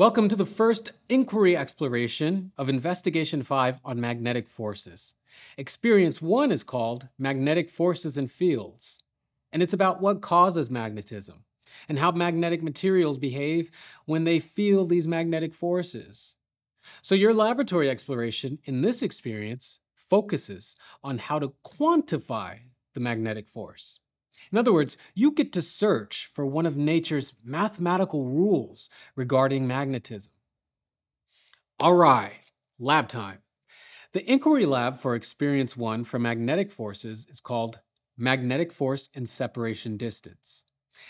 Welcome to the first inquiry exploration of Investigation 5 on magnetic forces. Experience 1 is called Magnetic Forces and Fields, and it's about what causes magnetism and how magnetic materials behave when they feel these magnetic forces. So, your laboratory exploration in this experience focuses on how to quantify the magnetic force. In other words, you get to search for one of nature's mathematical rules regarding magnetism. All right, lab time. The inquiry lab for Experience 1 for magnetic forces is called Magnetic Force and Separation Distance.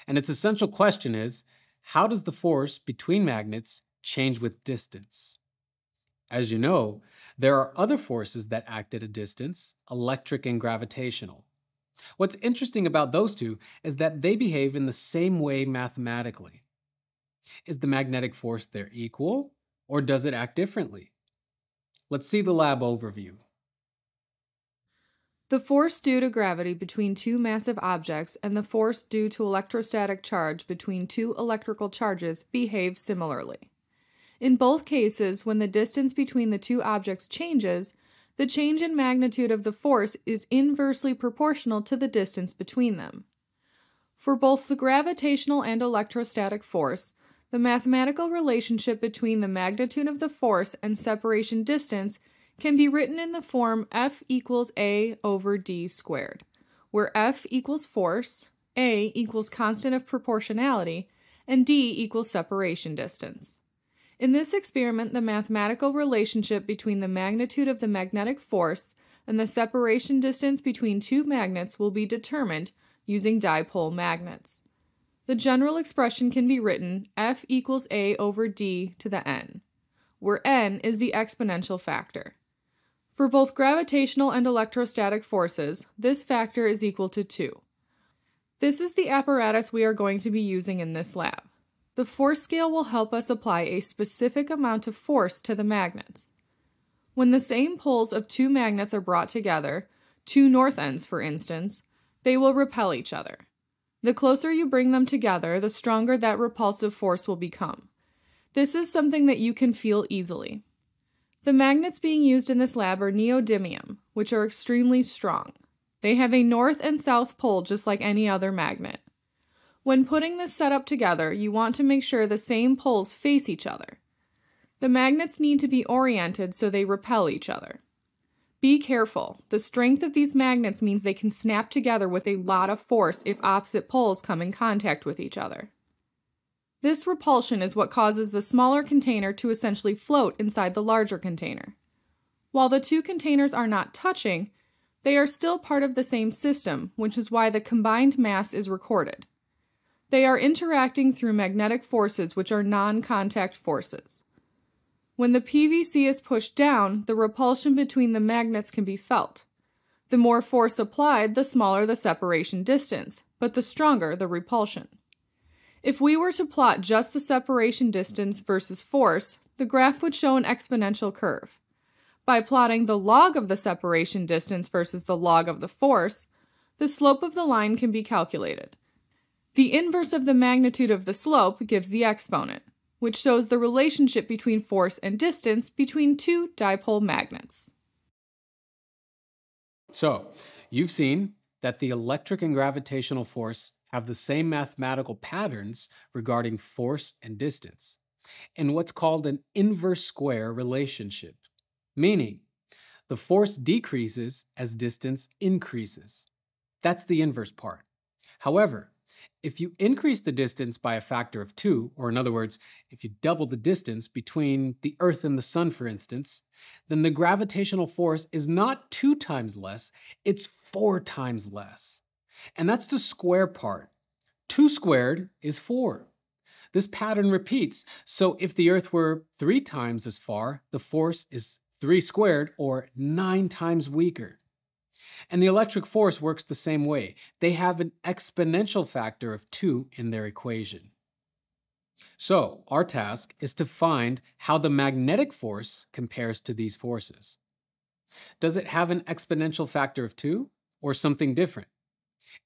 And its essential question is how does the force between magnets change with distance? As you know, there are other forces that act at a distance, electric and gravitational. What's interesting about those two is that they behave in the same way mathematically. Is the magnetic force there equal, or does it act differently? Let's see the lab overview. The force due to gravity between two massive objects and the force due to electrostatic charge between two electrical charges behave similarly. In both cases, when the distance between the two objects changes, the change in magnitude of the force is inversely proportional to the distance between them. For both the gravitational and electrostatic force, the mathematical relationship between the magnitude of the force and separation distance can be written in the form F equals A over D squared, where F equals force, A equals constant of proportionality, and D equals separation distance. In this experiment, the mathematical relationship between the magnitude of the magnetic force and the separation distance between two magnets will be determined using dipole magnets. The general expression can be written F equals A over D to the n, where n is the exponential factor. For both gravitational and electrostatic forces, this factor is equal to 2. This is the apparatus we are going to be using in this lab. The force scale will help us apply a specific amount of force to the magnets. When the same poles of two magnets are brought together, two north ends for instance, they will repel each other. The closer you bring them together, the stronger that repulsive force will become. This is something that you can feel easily. The magnets being used in this lab are neodymium, which are extremely strong. They have a north and south pole just like any other magnet. When putting this setup together, you want to make sure the same poles face each other. The magnets need to be oriented so they repel each other. Be careful. The strength of these magnets means they can snap together with a lot of force if opposite poles come in contact with each other. This repulsion is what causes the smaller container to essentially float inside the larger container. While the two containers are not touching, they are still part of the same system, which is why the combined mass is recorded. They are interacting through magnetic forces, which are non contact forces. When the PVC is pushed down, the repulsion between the magnets can be felt. The more force applied, the smaller the separation distance, but the stronger the repulsion. If we were to plot just the separation distance versus force, the graph would show an exponential curve. By plotting the log of the separation distance versus the log of the force, the slope of the line can be calculated. The inverse of the magnitude of the slope gives the exponent, which shows the relationship between force and distance between two dipole magnets. So, you've seen that the electric and gravitational force have the same mathematical patterns regarding force and distance in what's called an inverse square relationship, meaning the force decreases as distance increases. That's the inverse part. However, if you increase the distance by a factor of two, or in other words, if you double the distance between the Earth and the Sun, for instance, then the gravitational force is not two times less, it's four times less. And that's the square part. Two squared is four. This pattern repeats, so if the Earth were three times as far, the force is three squared, or nine times weaker. And the electric force works the same way. They have an exponential factor of 2 in their equation. So, our task is to find how the magnetic force compares to these forces. Does it have an exponential factor of 2 or something different?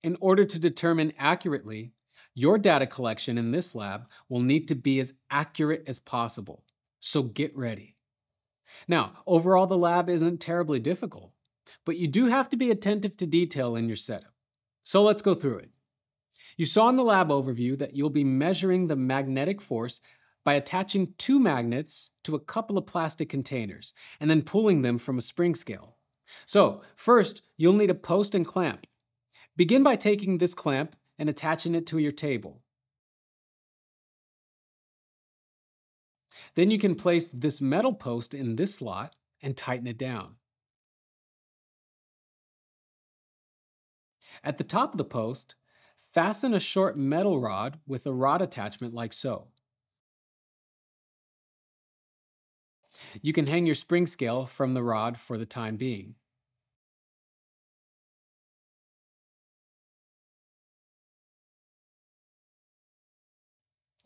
In order to determine accurately Your data collection in this lab will need to be as accurate as possible, so get ready. Now, overall, the lab isn't terribly difficult, but you do have to be attentive to detail in your setup. So let's go through it. You saw in the lab overview that you'll be measuring the magnetic force by attaching two magnets to a couple of plastic containers and then pulling them from a spring scale. So, first, you'll need a post and clamp. Begin by taking this clamp and attaching it to your table. Then you can place this metal post in this slot and tighten it down. At the top of the post, fasten a short metal rod with a rod attachment like so. You can hang your spring scale from the rod for the time being.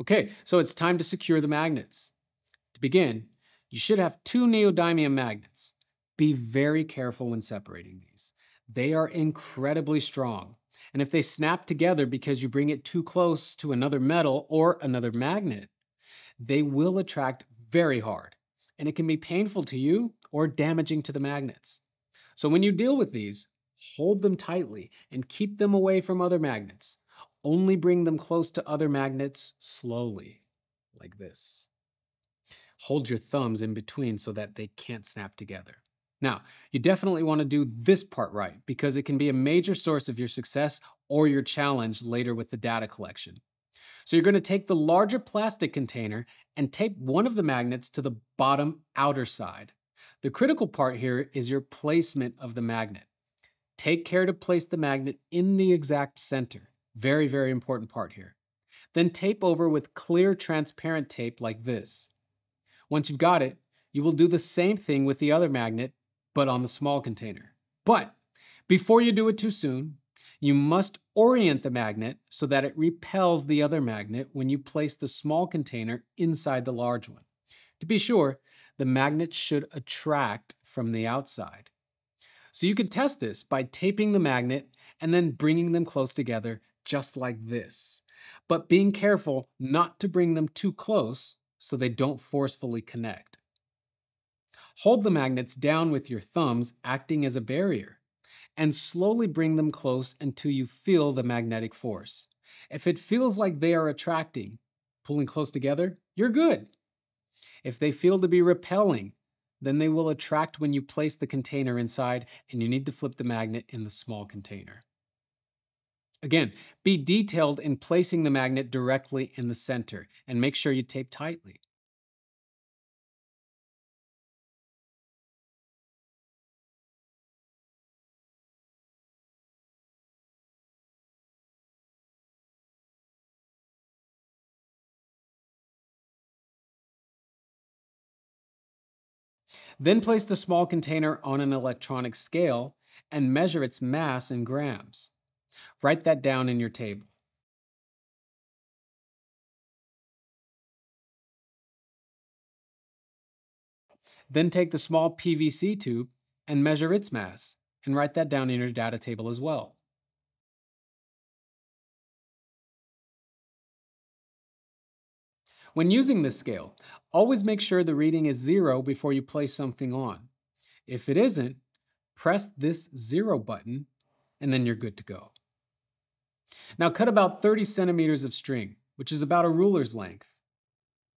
Okay, so it's time to secure the magnets. To begin, you should have two neodymium magnets. Be very careful when separating these. They are incredibly strong, and if they snap together because you bring it too close to another metal or another magnet, they will attract very hard, and it can be painful to you or damaging to the magnets. So when you deal with these, hold them tightly and keep them away from other magnets. Only bring them close to other magnets slowly, like this. Hold your thumbs in between so that they can't snap together. Now, you definitely want to do this part right because it can be a major source of your success or your challenge later with the data collection. So you're going to take the larger plastic container and tape one of the magnets to the bottom outer side. The critical part here is your placement of the magnet. Take care to place the magnet in the exact center. Very, very important part here. Then tape over with clear transparent tape like this. Once you've got it, you will do the same thing with the other magnet, but on the small container. But before you do it too soon, you must orient the magnet so that it repels the other magnet when you place the small container inside the large one. To be sure, the magnet should attract from the outside. So you can test this by taping the magnet and then bringing them close together just like this. But being careful not to bring them too close so they don't forcefully connect. Hold the magnets down with your thumbs, acting as a barrier, and slowly bring them close until you feel the magnetic force. If it feels like they are attracting, pulling close together, you're good. If they feel to be repelling, then they will attract when you place the container inside and you need to flip the magnet in the small container. Again, be detailed in placing the magnet directly in the center and make sure you tape tightly. Then place the small container on an electronic scale and measure its mass in grams. Write that down in your table. Then take the small PVC tube and measure its mass and write that down in your data table as well. When using this scale, always make sure the reading is zero before you place something on. If it isn't, press this zero button and then you're good to go. Now cut about 30 centimeters of string, which is about a ruler's length.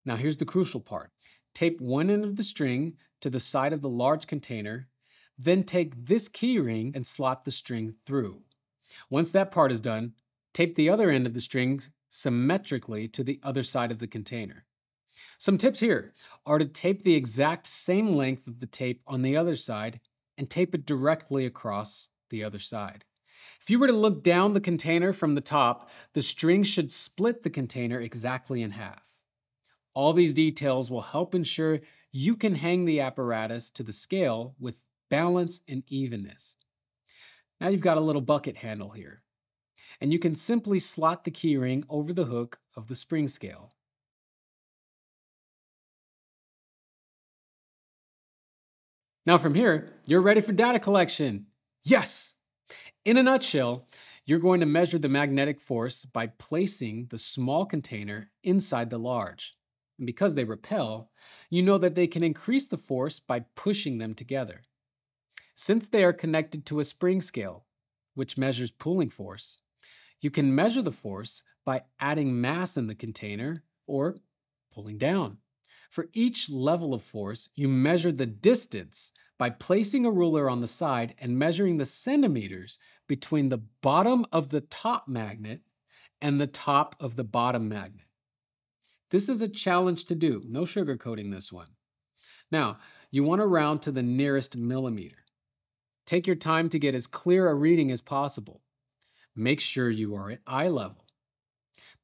Now here's the crucial part. Tape one end of the string to the side of the large container, then take this key ring and slot the string through. Once that part is done, tape the other end of the string symmetrically to the other side of the container. Some tips here are to tape the exact same length of the tape on the other side and tape it directly across the other side. If you were to look down the container from the top, the string should split the container exactly in half. All these details will help ensure you can hang the apparatus to the scale with balance and evenness. Now you've got a little bucket handle here, and you can simply slot the keyring over the hook of the spring scale. Now from here, you're ready for data collection. Yes! In a nutshell, You're going to measure the magnetic force by placing the small container inside the large. And because they repel, you know that they can increase the force by pushing them together. Since they are connected to a spring scale, which measures pulling force, you can measure the force by adding mass in the container or pulling down. For each level of force, you measure the distance by placing a ruler on the side and measuring the centimeters between the bottom of the top magnet and the top of the bottom magnet. This is a challenge to do, no sugarcoating this one. Now, you want to round to the nearest millimeter. Take your time to get as clear a reading as possible. Make sure you are at eye level.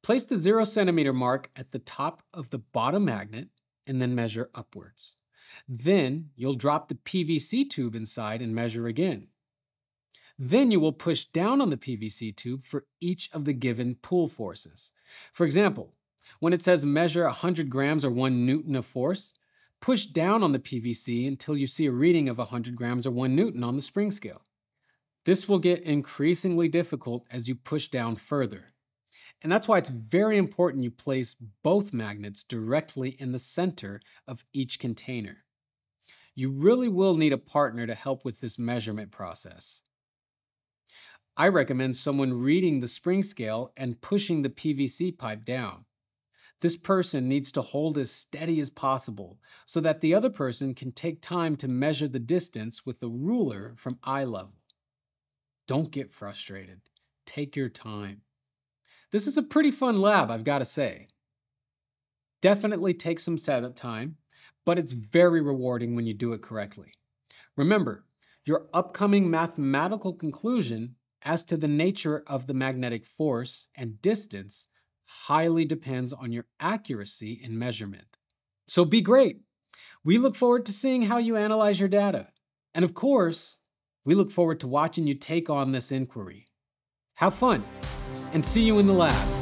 Place the zero centimeter mark at the top of the bottom magnet and then measure upwards. Then you'll drop the PVC tube inside and measure again. Then you will push down on the PVC tube for each of the given pull forces. For example, when it says measure 100 grams or 1 newton of force, push down on the PVC until you see a reading of 100 grams or 1 newton on the spring scale. This will get increasingly difficult as you push down further. And that's why it's very important you place both magnets directly in the center of each container. You really will need a partner to help with this measurement process. I recommend someone reading the spring scale and pushing the PVC pipe down. This person needs to hold as steady as possible so that the other person can take time to measure the distance with the ruler from eye level. Don't get frustrated. Take your time. This is a pretty fun lab, I've got to say. Definitely takes some setup time, but it's very rewarding when you do it correctly. Remember, your upcoming mathematical conclusion as to the nature of the magnetic force and distance highly depends on your accuracy in measurement. So be great. We look forward to seeing how you analyze your data. And of course, we look forward to watching you take on this inquiry. Have fun! and see you in the lab.